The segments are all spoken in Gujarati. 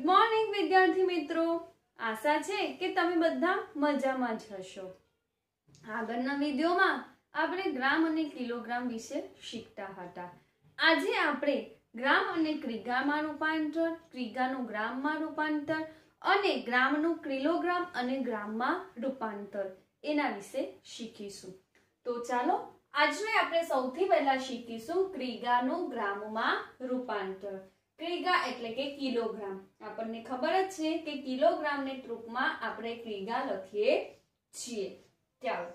ગુડ મોર્નિંગ વિદ્યાર્થી મિત્રો. આશા છે કે તમે બધા મજામાં જ હશો. આગળના વિડીયોમાં આપણે ગ્રામ અને કિલોગ્રામ વિશે શીખતા હતા. આજે આપણે ગ્રામ અને ક્રિગામાં રૂપાંતર ક્રિગાનું ગ્રામમાં રૂપાંતર અને ગ્રામનું કિલોગ્રામ અને ગ્રામમાં રૂપાંતર એના વિશે શીખીશું. તો ચાલો આજે આપણે સૌથી પહેલા શીખીશું ક્રિગાનું ગ્રામમાં રૂપાંતર. ક્રિગા એટલે કે કિલોગ્રામ. આપણને ખબર જ છે કે કિલોગ્રામને ટૂંકમાં આપણે ક્રિગા લખીએ છીએ. ચાલો.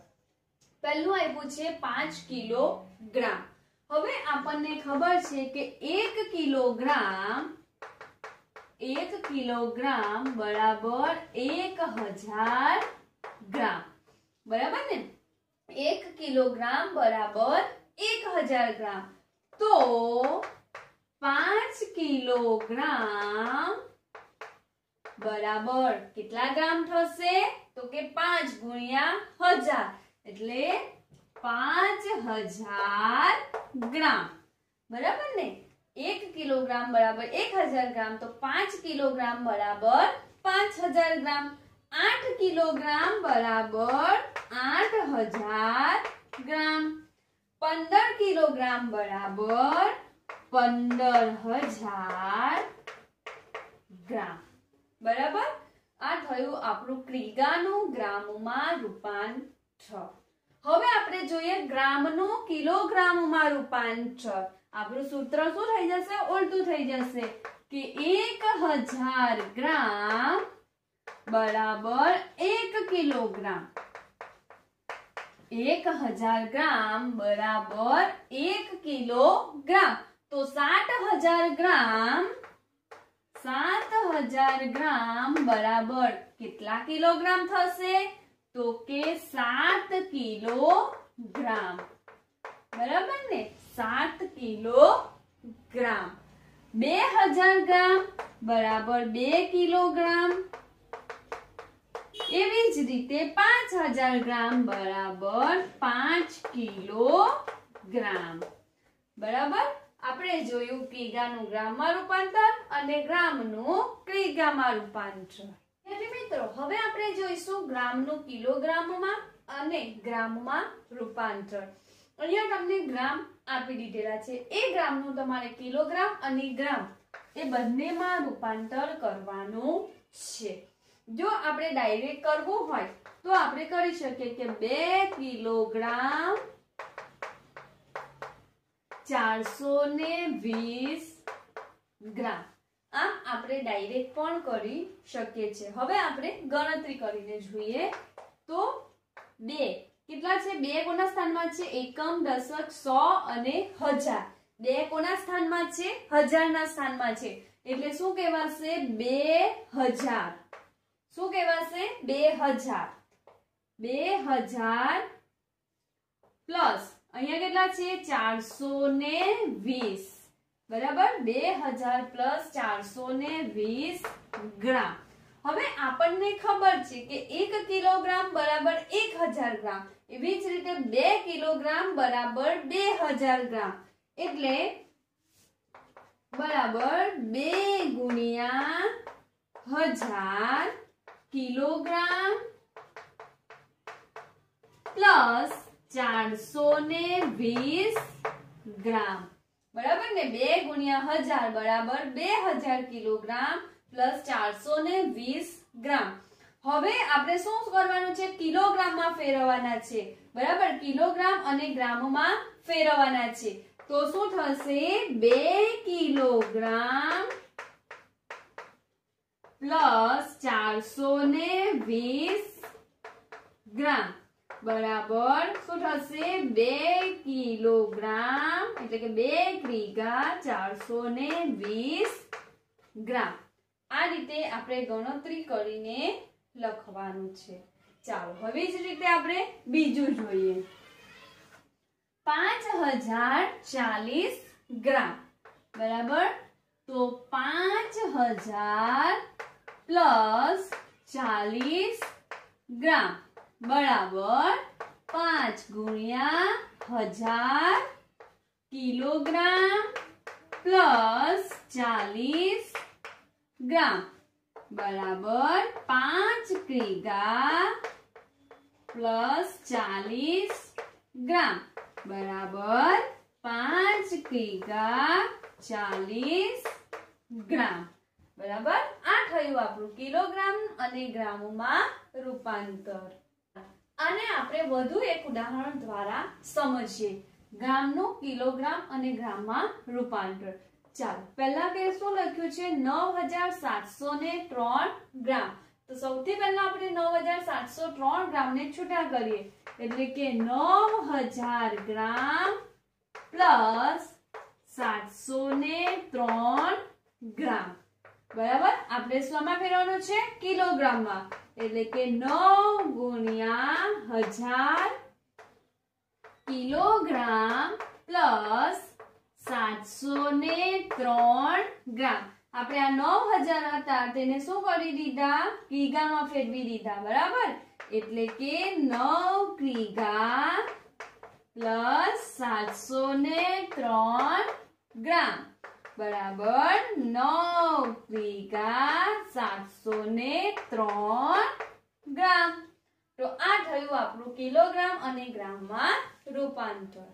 પહેલું આપ્યું છે પાંચ કિલોગ્રામ. હવે આપણને ખબર છે કે એક કિલોગ્રામ એક કિલોગ્રામ બરાબર એક હજાર ગ્રામ. બરાબર ને? એક કિલોગ્રામ બરાબર એક હજાર ગ્રામ. તો પાંચ કિલોગ્રામ બરાબર. કેટલા ગ્રામ થશે? તો કે પાંચ ગુણ્યા હજાર. એટલે પાંચ હજાર ગ્રામ. બરાબર ને? એક કિલોગ્રામ બરાબર એક હજાર ગ્રામ. તો પાંચ કિલોગ્રામ બરાબર પાંચ હજાર ગ્રામ. આઠ કિલોગ્રામ બરાબર આઠ હજાર ગ્રામ. પંદર કિલોગ્રામ બરાબર પંદર હજાર ગ્રામ. બરાબર? આ થયું આપણું ક્રિગાનું ગ્રામમાં રૂપાંતર. હવે આપણે જોઈએ ગ્રામનું કિલોગ્રામમાં રૂપાંતર. આપણું સૂત્ર શું થઈ જશે? ઉલટું થઈ જશે કે એક હજાર ગ્રામ બરાબર એક કિલોગ્રામ. એક હજાર ગ્રામ બરાબર એક કિલોગ્રામ. તો સાત હજાર ગ્રામ સાત હજાર ગ્રામ બરાબર કેટલા કિલોગ્રામ થશે તો કે સાત કિલોગ્રામ બરાબર ને સાત કિલોગ્રામ બે હજાર ગ્રામ બરાબર બે કિલોગ્રામ એવી જ રીતે પાંચ હજાર ગ્રામ બરાબર પાંચ કિલોગ્રામ બરાબર આપણે જોયું ક્રિગાનું ગ્રામમાં રૂપાંતર અને ગ્રામનું ક્રિગામાં રૂપાંતર. એટલે મિત્રો, હવે આપણે જોઈશું ગ્રામનું કિલોગ્રામમાં અને ગ્રામમાં રૂપાંતર. અહીંયા તમને ગ્રામ આપી દીધેલા છે. એ ગ્રામનું તમારે કિલોગ્રામ અને ગ્રામ, એ બંનેમાં રૂપાંતર કરવાનું છે. જો આપણે ડાયરેક્ટ કરવું હોય, તો આપણે કરી શકીએ કે બે કિલોગ્રામ ચારસો ને વીસ ગ્રામ. આમ આપણે ડાયરેક્ટ પણ કરી શકીએ છીએ. હવે આપણે ગણતરી કરીને જોઈએ તો બે. કેટલા છે? બે કોના સ્થાનમાં છે? એકમ, દશક, સો અને હજાર. બે કોના સ્થાનમાં છે? હજારના સ્થાનમાં છે. એટલે શું કહેવાશે? બે હજાર. શું કહેવાશે? બે હજાર. બે હજાર પ્લસ અહીંયા કેટલા છે? ચારસો ને વીસ. બરાબર? બે હજાર પ્લસ ચારસો ને વીસ ગ્રામ. હવે આપણને ખબર છે કે એક કિલોગ્રામ બરાબર એક હજાર ગ્રામ. એવી જ રીતે બે કિલોગ્રામ બરાબર બે હજાર ગ્રામ. એટલે બરાબર બે ગુણ્યા હજાર કિલોગ્રામ પ્લસ ચારસો ને વીસ ગ્રામ. બરાબર ને? બે ગુણ્યા હજાર બરાબર બે હજાર કિલોગ્રામ પ્લસ ચારસો ને વીસ ગ્રામ. હવે આપણે શું કરવાનું છે? કિલોગ્રામમાં ફેરવવાના છે. બરાબર? કિલોગ્રામ અને ગ્રામમાં ફેરવવાના છે. તો શું થશે? બે કિલોગ્રામ પ્લસ ચારસો ને વીસ ગ્રામ. બરાબર. શું થશે? બે કિલોગ્રામ, એટલે કે બે ક્રિગા ચારસો ને વીસ ગ્રામ. આ રીતે આપણે ગણતરી કરીને લખવાનું છે. ચાલો, હવે જ રીતે આપણે બીજું જોઈએ. પાંચ હજાર ચાલીસ ગ્રામ. બરાબર? તો પાંચ હજાર પ્લસ ચાલીસ ગ્રામ. બરાબર પાંચ ગુણ્યા હજાર કિલોગ્રામ પ્લસ ચાલીસ ગ્રામ. બરાબર પાંચ કિગ્રા પ્લસ ચાલીસ ગ્રામ. બરાબર પાંચ કિગ્રા ચાલીસ ગ્રામ. બરાબર? આ થયું આપણું કિલોગ્રામ અને ગ્રામોમાં રૂપાંતર. આને આપણે વધુ એક ઉદાહરણ દ્વારા સમજીએ. ગ્રામનું કિલોગ્રામ અને ગ્રામમાં રૂપાંતર. ચાલો, પહેલા કે શું લખ્યું છે? નવ હજાર સાતસો ને ત્રણ ગ્રામ. તો સૌથી પહેલા આપણે નવ હજાર સાતસો ત્રણ ગ્રામ ને છૂટા કરીએ. એટલે કે નવ હજાર ગ્રામ પ્લસ સાતસો ને ત્રણ ગ્રામ. બરાબર? આપણે સ્વમાં ફેરવાનું છે? કિલોગ્રામમાં. એટલે કે નવ ગુણ્યા હજાર કિલોગ્રામ પ્લસ સાતસો ને ત્રણ ગ્રામ આપણે આ નવ હજાર હતા તેને શું કરી દીધા કિગામાં ફેરવી દીધા બરાબર એટલે કે નવ કિગા પ્લસ સાતસો ને ત્રણ ગ્રામ બરાબર નવ કિગા સાતસો ને ત્રણ ગ્રામ તો આ થયું આપણું કિલોગ્રામ અને ગ્રામમાં રૂપાંતર.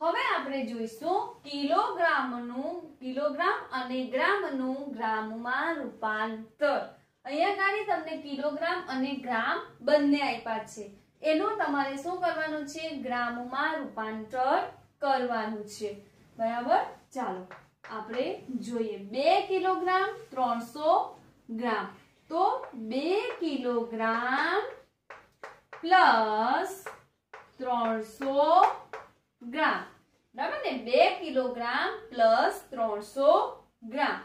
હવે આપણે જોઈશું કિલોગ્રામનું કિલોગ્રામ અને ગ્રામનું ગ્રામમાં રૂપાંતર. અહીંયા ગાડી તમને કિલોગ્રામ અને ગ્રામ બંને આપ્યા છે. એનું તમારે શું કરવાનું છે? ગ્રામમાં રૂપાંતર કરવાનું છે. બરાબર? ચાલો, આપણે જોઈએ. બે કિલોગ્રામ ત્રણસો ગ્રામ. તો બે કિલોગ્રામ પ્લસ ત્રણસો ગ્રામ. બરાબર ને? બે કિલોગ્રામ પ્લસ ત્રણસો ગ્રામ.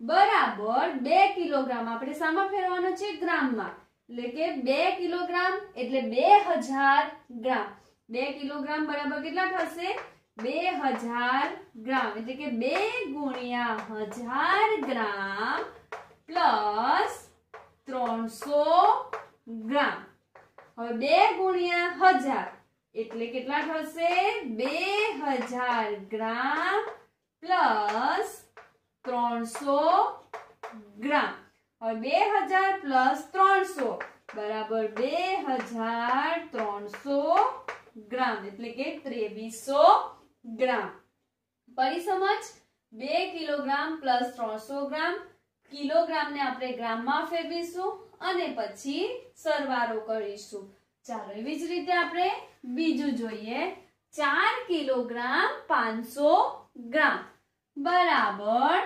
બરાબર બે કિલોગ્રામ. આપણે શામાં ફેરવાનો છે ગ્રામમાં. એટલે કે બે કિલોગ્રામ એટલે બે હજાર ગ્રામ. બે કિલોગ્રામ બરાબર કેટલા થશે? બે હજાર ગ્રામ. એટલે કે બે ગુણ્યા હજાર ગ્રામ પ્લસ ત્રણસો ગ્રામ. હવે બે ગુણ્યા હજાર. એટલે કેટલા થશે બે હજાર ગ્રામ પ્લસ ત્રણસો ગ્રામ. હવે બે હજાર પ્લસ ત્રણસો. બરાબર બે હજાર ત્રણસો ગ્રામ. એટલે કે ત્રેવીસો ગ્રામ. ફરી સમજ. બે કિલોગ્રામ પ્લસ ત્રણસો ગ્રામ. કિલોગ્રામ ને આપણે ગ્રામમાં ફેરવીશું. અને પછી સરવારો કરીશું. ચાલો, એવી જ રીતે આપણે બીજું જોઈએ. ચાર કિલોગ્રામ પાંચસો ગ્રામ. બરાબર.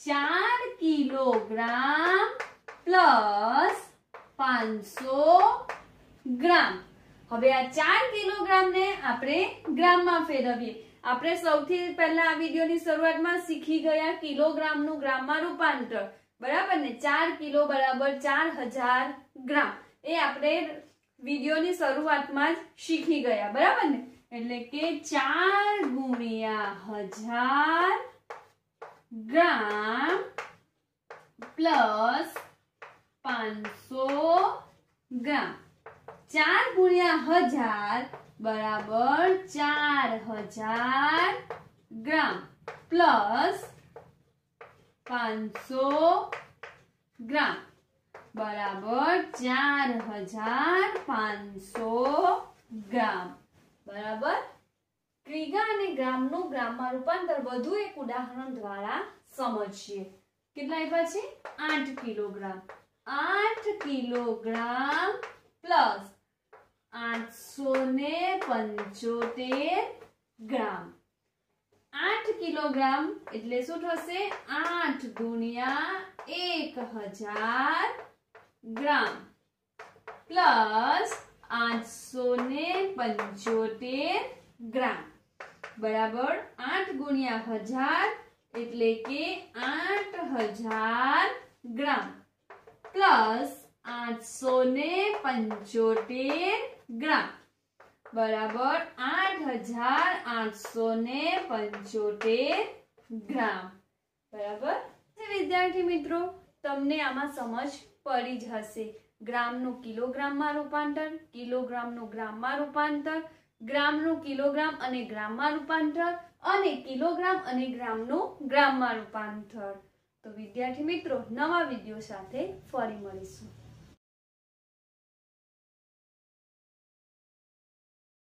ચાર કિલોગ્રામ પ્લસ પાંચસો ગ્રામ. હવે આ ચાર કિલોગ્રામ ને આપણે ગ્રામમાં ફેરવીએ. આપણે સૌથી પહેલા આ વિડીયોની શરૂઆતમાં શીખી ગયા કિલોગ્રામનું ગ્રામમાં રૂપાંતર. બરાબર ને? ચાર કિલો બરાબર ચાર હજાર ગ્રામ. એ આપણે વિડીયોની શરૂઆતમાં જ શીખી ગયા. બરાબર ને? એટલે કે ચાર ગુણ્યા હજાર ગ્રામ પ્લસ પાંચસો ગ્રામ. ચાર ગુણ્યા હજાર બરાબર ચાર હજાર ગ્રામ. પ્લસ પાંચસો ગ્રામ. બરાબર ચાર હજાર પાંચસો ગ્રામ. બરાબર? ક્રિગા અને ગ્રામનું ગ્રામમાં રૂપાંતર વધુ એક ઉદાહરણ દ્વારા સમજીએ. કેટલા આપ્યા છે? આઠ કિલોગ્રામ. આઠ કિલોગ્રામ પ્લસ આઠસો ને પંચોતેર ગ્રામ. આઠ કિલોગ્રામ એટલે શું થશે આઠ ગુણ્યા એક હજાર ગ્રામ પ્લસ આઠસો ને પંચોતેર ગ્રામ બરાબર આઠ ગુણ્યા હજાર એટલે કે આઠ હજાર ગ્રામ પ્લસ આઠસો ને પંચોતેર ગ્રામ બરાબર આઠ હજાર આઠસો ને પંચોતેર ગ્રામ. બરાબર? વિદ્યાર્થી મિત્રો, તમને આમાં સમજ પડી જ હશે. ગ્રામનું કિલોગ્રામમાં રૂપાંતર, કિલોગ્રામનું ગ્રામમાં રૂપાંતર, ગ્રામનું કિલોગ્રામ અને ગ્રામમાં રૂપાંતર, અને કિલોગ્રામ અને ગ્રામનું ગ્રામમાં રૂપાંતર. તો વિદ્યાર્થી મિત્રો, નવા વીડિયો સાથે ફરી મળીશું.